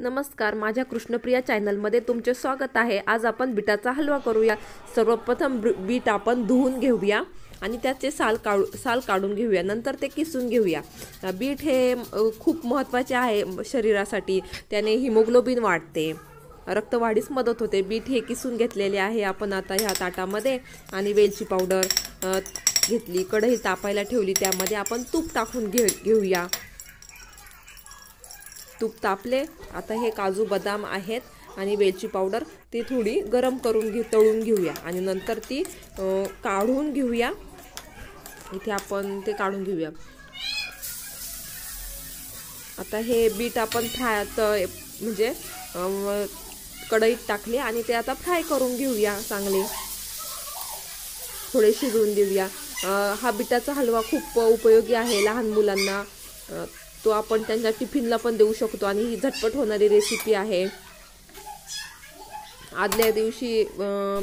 नमस्कार माझ्या कृष्णप्रिया चॅनलमध्ये तुमचे स्वागत आहे. आज आपण बिटाचा हलवा करूया. सर्वप्रथम ब्र- बीट आपण धुवून घेऊया आणि त्याचे साल काढू साल काढून घेऊया. नंतर ते किसून घेऊया. बीट हे खूप महत्त्वाचे आहे शरीरासाठी. त्याने हिमोग्लोबिन वाढते. रक्तवाढीस मदत होते. बीट हे किसून घेतलेले आहे आपण आता ह्या ताटामध्ये. आणि वेलची पावडर घेतली. कढई तापायला ठेवली. त्यामध्ये आपण तूप टाकून घे घेऊया. तूप तापले. आता हे काजू बदाम आहेत आणि वेलची पावडर. ती थोडी गरम करून घे तळून घेऊया. आणि नंतर ती काढून घेऊया. इथे आपण ते काढून घेऊया. आता हे बीट आपण फ्राय म्हणजे कढईत टाकले आणि ते आता फ्राय करून घेऊया चांगले. थोडे शिजवून देऊया. हा बिटाचा हलवा खूप उपयोगी आहे लहान मुलांना. शकतो. तो आपण त्यांच्या टिफिनला पण देऊ शकतो. आणि ही झटपट होणारी रेसिपी आहे. आदल्या दिवशी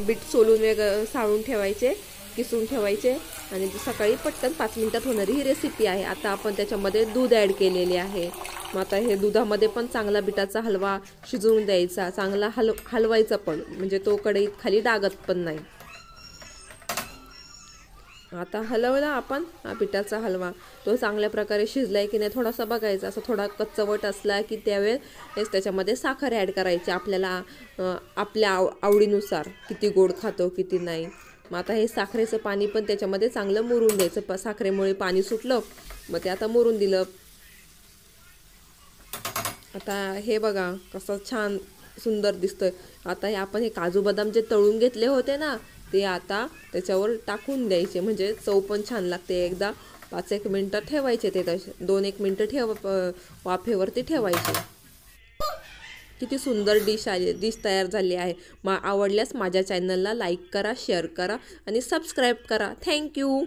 बीट सोलून वेग साळून ठेवायचे किसून ठेवायचे. आणि सकाळी पटकन पाच मिनिटात होणारी ही रेसिपी आहे. आता आपण त्याच्यामध्ये दूध ॲड केलेले आहे. मग आता हे दुधामध्ये पण चांगला बिटाचा हलवा शिजवून द्यायचा. चांगला हल हलवायचा पण. म्हणजे तो कढईत खाली डागत पण नाही. आता हलवला आपण हा पिठाचा हलवा. तो चांगल्या प्रकारे शिजला आहे की नाही थोडासा बघायचा. असा थोडा कच्चवट असला की त्यावेळेस त्याच्यामध्ये साखर ॲड करायची. आपल्याला आपल्या आव आवडीनुसार किती गोड खातो किती नाही. मग आता हे साखरेचं पाणी पण त्याच्यामध्ये चांगलं मुरून द्यायचं. प साखरेमुळे पाणी सुटलं मग ते आता मुरून दिलं. आता हे बघा कसं छान सुंदर दिसतंय. आता हे आपण हे काजू बदाम जे तळून घेतले होते ना ते आता त्याच्यावर टाकून द्यायचे. म्हणजे चव पण छान लागते. एकदा पाच एक मिनटं ठेवायचे ते तसे. दोन एक मिनटं ठेव वाफेवरती ठेवायचे. किती सुंदर डिश आली डिश तयार झाली आहे. मा आवडल्यास माझ्या चॅनलला लाईक करा शेअर करा आणि सबस्क्राईब करा. थँक्यू.